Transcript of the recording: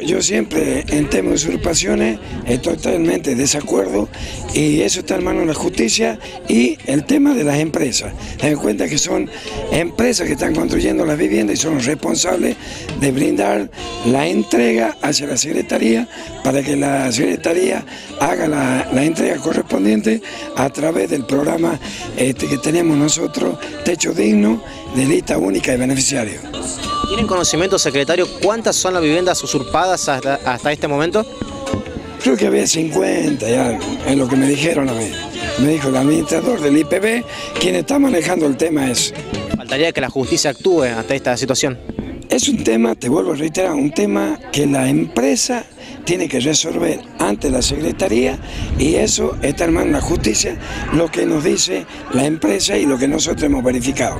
Yo siempre en temas de usurpaciones estoy totalmente de desacuerdo y eso está en manos de la justicia y el tema de las empresas. Ten cuenta que son empresas que están construyendo las viviendas y son responsables de brindar la entrega hacia la Secretaría para que la Secretaría haga la, la entrega correspondiente a través del programa este, que tenemos nosotros, Techo Digno, de lista única de beneficiarios. ¿Tienen conocimiento, secretario, cuántas son las viviendas usurpadas hasta, hasta este momento? Creo que había 50 ya, es lo que me dijeron a mí. Me dijo el administrador del IPB, quien está manejando el tema es. Faltaría que la justicia actúe ante esta situación. Es un tema, te vuelvo a reiterar, un tema que la empresa tiene que resolver ante la Secretaría y eso está en manos de la justicia, lo que nos dice la empresa y lo que nosotros hemos verificado.